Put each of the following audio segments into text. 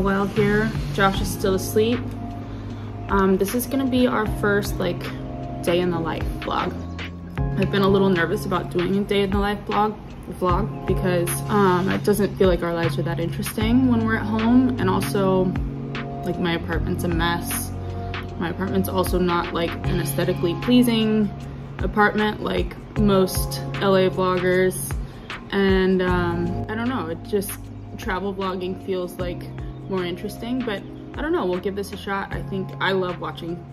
while here. Josh is still asleep. Um, this is gonna be our first like day in the life vlog. I've been a little nervous about doing a day in the life vlog vlog because um, it doesn't feel like our lives are that interesting when we're at home and also like my apartment's a mess. My apartment's also not like an aesthetically pleasing apartment like most LA vloggers and um, I don't know it just travel vlogging feels like more interesting but I don't know we'll give this a shot I think I love watching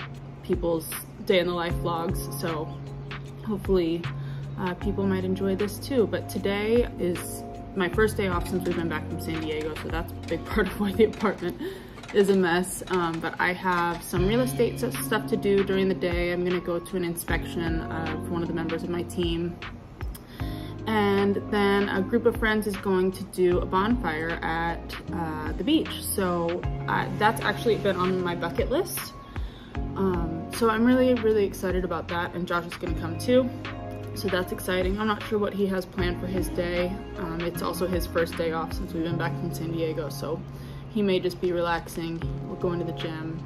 people's day in the life vlogs so hopefully uh, people might enjoy this too. But today is my first day off since we've been back from San Diego, so that's a big part of why the apartment is a mess. Um, but I have some real estate stuff to do during the day. I'm gonna go to an inspection of one of the members of my team. And then a group of friends is going to do a bonfire at uh, the beach. So uh, that's actually been on my bucket list. Um, so I'm really, really excited about that. And Josh is gonna come too so that's exciting. I'm not sure what he has planned for his day. Um, it's also his first day off since we've been back from San Diego, so he may just be relaxing or going to the gym.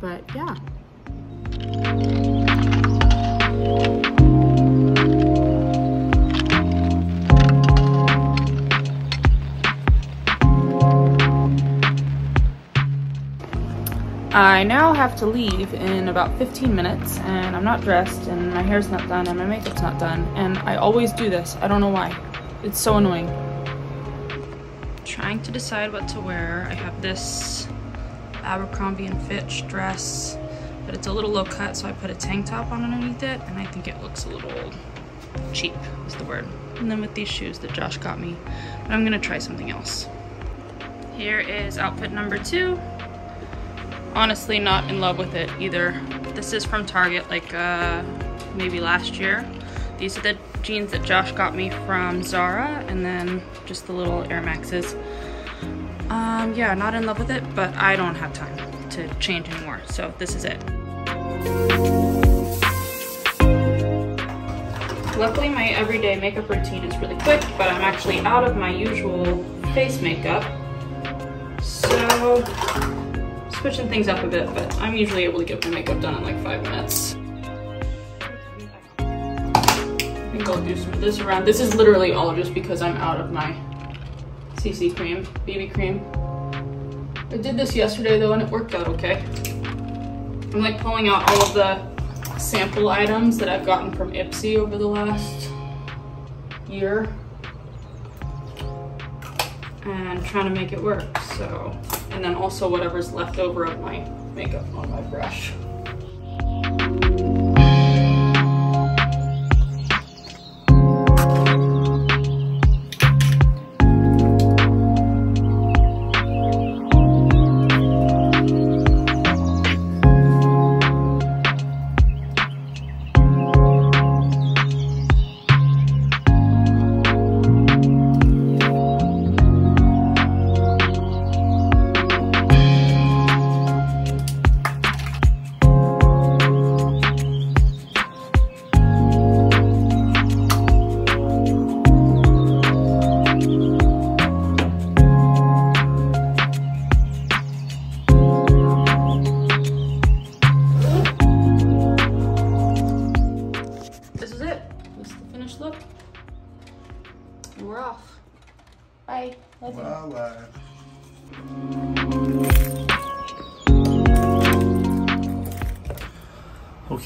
But yeah. I now have to leave in about 15 minutes and I'm not dressed and my hair's not done and my makeup's not done and I always do this. I don't know why. It's so annoying. Trying to decide what to wear. I have this Abercrombie and Fitch dress, but it's a little low cut so I put a tank top on underneath it and I think it looks a little cheap is the word. And then with these shoes that Josh got me, but I'm gonna try something else. Here is outfit number two honestly not in love with it either. This is from Target like uh, maybe last year. These are the jeans that Josh got me from Zara and then just the little Air Maxes. Um, yeah, not in love with it, but I don't have time to change anymore. So this is it. Luckily my everyday makeup routine is really quick, but I'm actually out of my usual face makeup. So switching things up a bit, but I'm usually able to get my makeup done in like five minutes. I think I'll do some of this around. This is literally all just because I'm out of my CC cream, BB cream. I did this yesterday though and it worked out okay. I'm like pulling out all of the sample items that I've gotten from Ipsy over the last year and trying to make it work, so and then also whatever's left over of my makeup on my brush.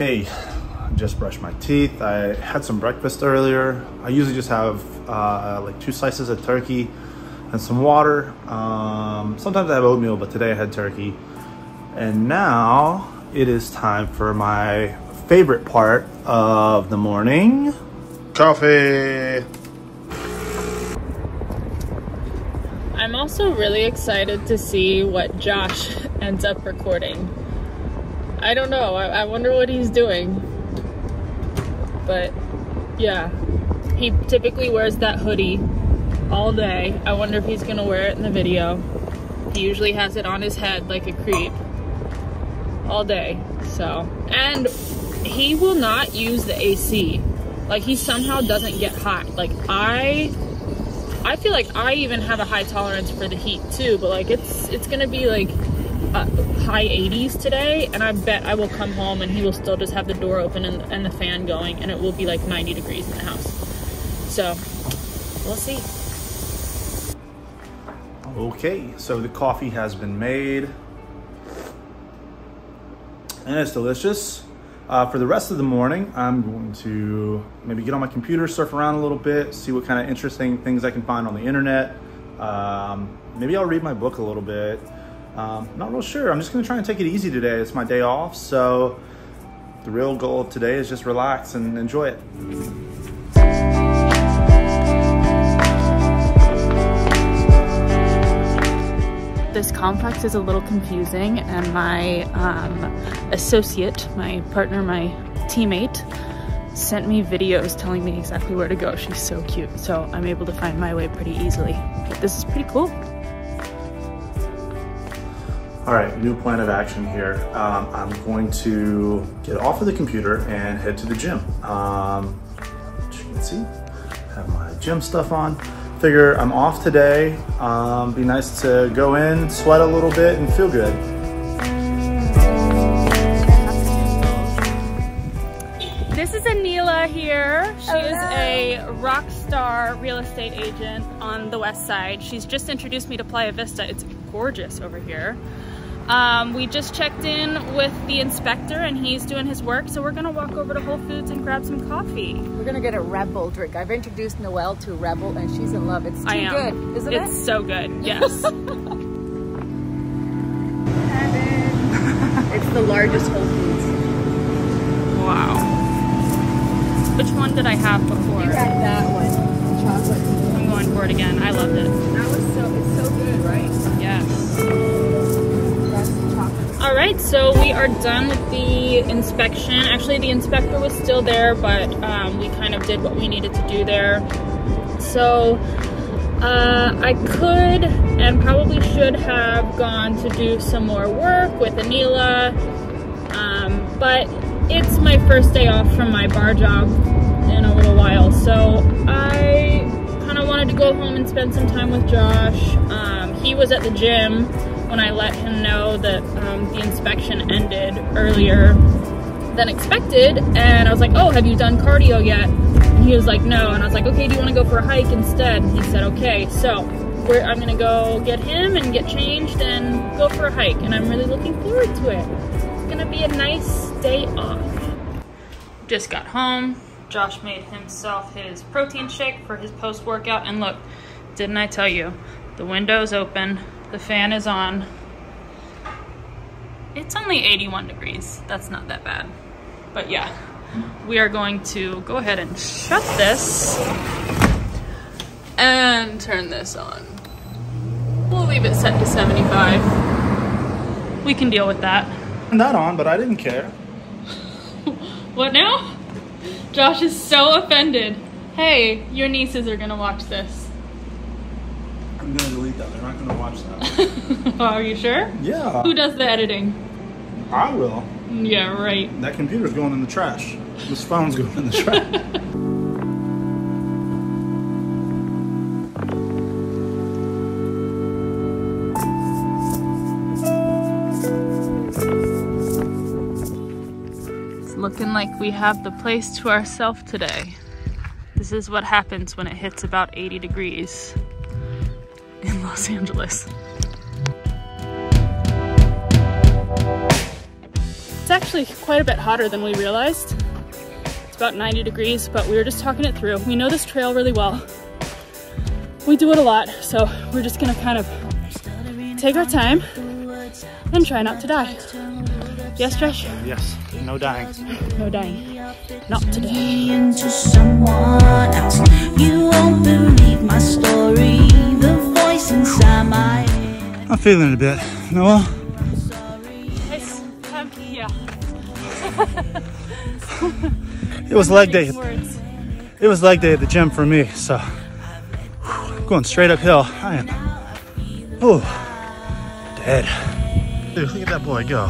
Okay, just brushed my teeth. I had some breakfast earlier. I usually just have uh, like two slices of turkey and some water. Um, sometimes I have oatmeal, but today I had turkey. And now it is time for my favorite part of the morning. Coffee! I'm also really excited to see what Josh ends up recording. I don't know. I, I wonder what he's doing. But yeah, he typically wears that hoodie all day. I wonder if he's gonna wear it in the video. He usually has it on his head like a creep all day. So, and he will not use the AC. Like he somehow doesn't get hot. Like I I feel like I even have a high tolerance for the heat too, but like it's it's gonna be like uh, high 80s today, and I bet I will come home and he will still just have the door open and, and the fan going, and it will be like 90 degrees in the house. So we'll see. Okay, so the coffee has been made and it's delicious. Uh, for the rest of the morning, I'm going to maybe get on my computer, surf around a little bit, see what kind of interesting things I can find on the internet. Um, maybe I'll read my book a little bit. Um, not real sure. I'm just gonna try and take it easy today. It's my day off, so the real goal of today is just relax and enjoy it. this complex is a little confusing and my um, associate, my partner, my teammate, sent me videos telling me exactly where to go. She's so cute. So I'm able to find my way pretty easily. But this is pretty cool. All right, new plan of action here. Um, I'm going to get off of the computer and head to the gym. Um, as you can see, have my gym stuff on. Figure I'm off today. Um, be nice to go in, sweat a little bit, and feel good. This is Anila here. She Hello. is a rock star real estate agent on the west side. She's just introduced me to Playa Vista. It's gorgeous over here. Um, we just checked in with the inspector and he's doing his work, so we're gonna walk over to Whole Foods and grab some coffee. We're gonna get a REBBL drink. I've introduced Noelle to REBBL and she's in love. It's too good, isn't it's it? It's so good, yes. it's the largest Whole Foods. Wow. Which one did I have before? You had that one, chocolate. I'm going for it again. I loved it. That was so, it's so good, right? Yes. All right, so we are done with the inspection. Actually, the inspector was still there, but um, we kind of did what we needed to do there. So uh, I could and probably should have gone to do some more work with Anila, um, but it's my first day off from my bar job in a little while, so I kind of wanted to go home and spend some time with Josh. Um, he was at the gym when I let him know that um, the inspection ended earlier than expected. And I was like, oh, have you done cardio yet? And he was like, no. And I was like, okay, do you want to go for a hike instead? And he said, okay. So I'm going to go get him and get changed and go for a hike. And I'm really looking forward to it. It's going to be a nice day off. Just got home. Josh made himself his protein shake for his post-workout. And look, didn't I tell you? The window's open. The fan is on. It's only 81 degrees. That's not that bad. But yeah, we are going to go ahead and shut this and turn this on. We'll leave it set to 75. We can deal with that. Not on, but I didn't care. what now? Josh is so offended. Hey, your nieces are gonna watch this. I'm gonna delete that. They're not gonna watch that. Are you sure? Yeah. Who does the editing? I will. Yeah, right. That computer's going in the trash. This phone's going in the trash. It's looking like we have the place to ourselves today. This is what happens when it hits about 80 degrees in Los Angeles. It's actually quite a bit hotter than we realized. It's about 90 degrees, but we were just talking it through. We know this trail really well. We do it a lot, so we're just gonna kind of take our time and try not to die. Yes, Josh? Yes, no dying. No dying. Not today. Into someone else. You won't believe my story. Inside my head. I'm feeling it a bit. Noah? It's, um, yeah. it was leg day. It was leg day at the gym for me, so going straight uphill. I am, oh, dead. Dude, look at that boy go.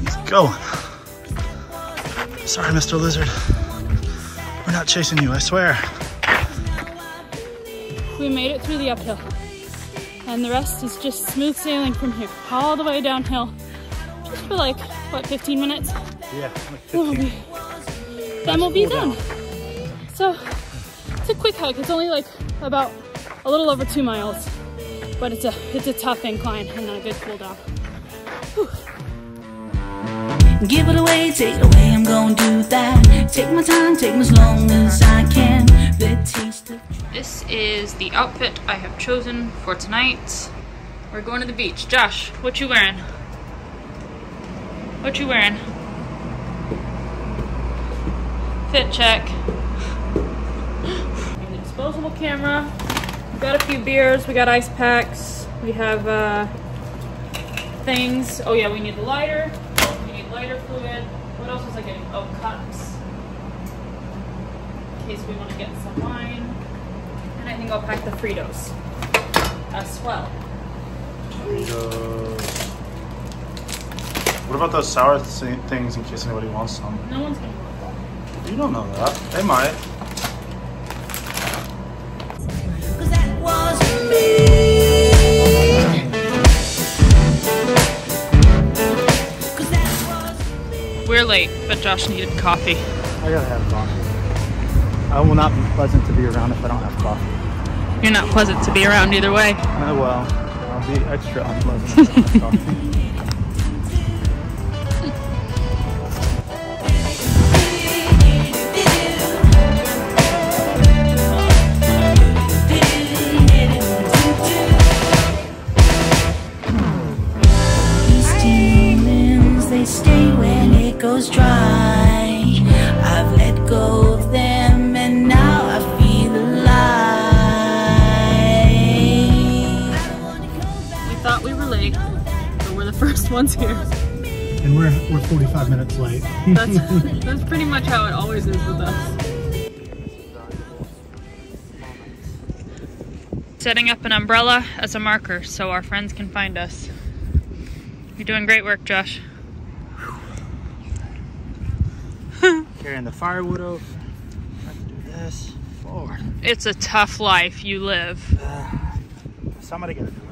He's going. Sorry, Mr. Lizard. We're not chasing you, I swear. We made it through the uphill. And the rest is just smooth sailing from here, all the way downhill. Just for like, what, 15 minutes? Yeah, like 15. be, then we'll be done. So it's a quick hike. It's only like about a little over two miles, but it's a it's a tough incline and then a good cool down. Give it away, take it away, I'm gonna do that. Take my time, take as long as I can. This is the outfit I have chosen for tonight. We're going to the beach. Josh, what you wearing? What you wearing? Fit check. The disposable camera. We got a few beers. We got ice packs. We have uh, things. Oh yeah, we need the lighter. We need lighter fluid. What else was I getting? Oh, cups. In case we want to get some wine. And I think I'll pack the Fritos as well. Fritos. What about those sour th- things in case anybody wants some? No one's gonna want that. You don't know that. They might. Cause that was me. Cause that was We're late, but Josh needed coffee. I gotta have coffee. I will not be pleasant to be around if I don't have coffee. You're not pleasant to be around either way. Oh well, I'll be extra unpleasant we're the first ones here. And we're we're 45 minutes late. That's that's pretty much how it always is with us. Setting up an umbrella as a marker so our friends can find us. You're doing great work, Josh. Carrying the firewood over. I can do this. Forward. It's a tough life you live. Uh, somebody gotta do it.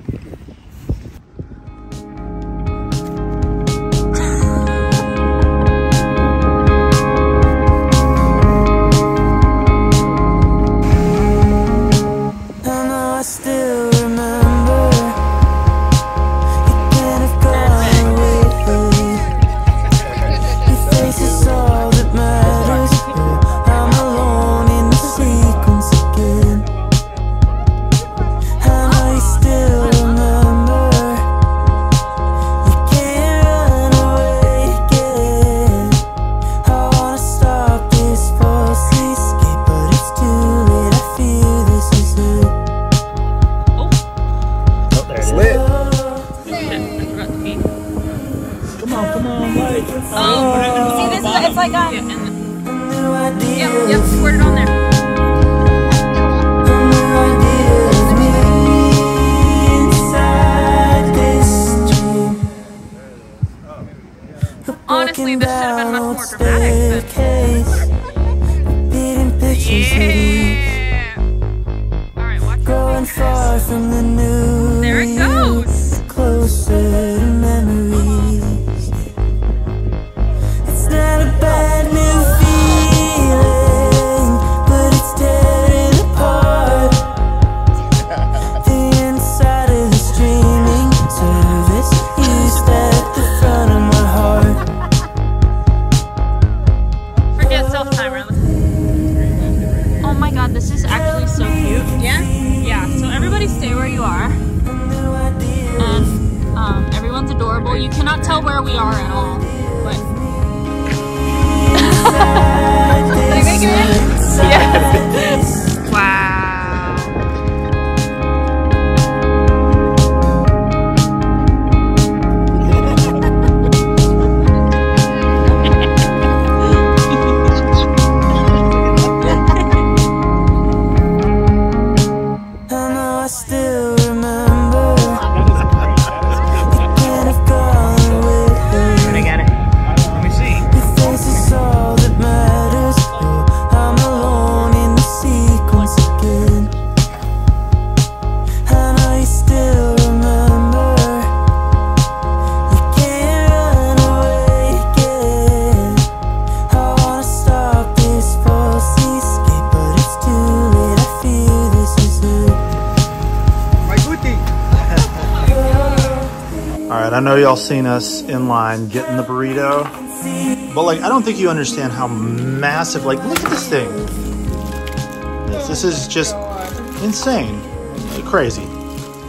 Honestly, this should have been much more dramatic. But Staircase, beating pictures of you, yeah. I know y'all seen us in line getting the burrito, but like, I don't think you understand how massive, like, look at this thing. This, this is just insane. Crazy,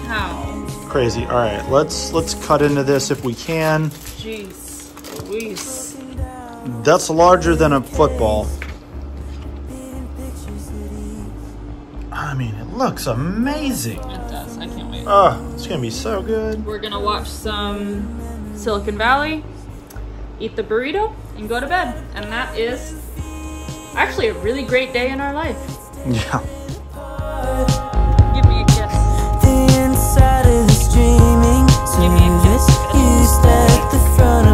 How? crazy. All right, let's, let's cut into this if we can. Jeez. Louise. That's larger than a football. I mean, it looks amazing. Oh, it's gonna be so good. We're gonna watch some Silicon Valley, eat the burrito, and go to bed. And that is actually a really great day in our life. Yeah. Give me a kiss. The inside is dreaming. Give me a kiss. You the front.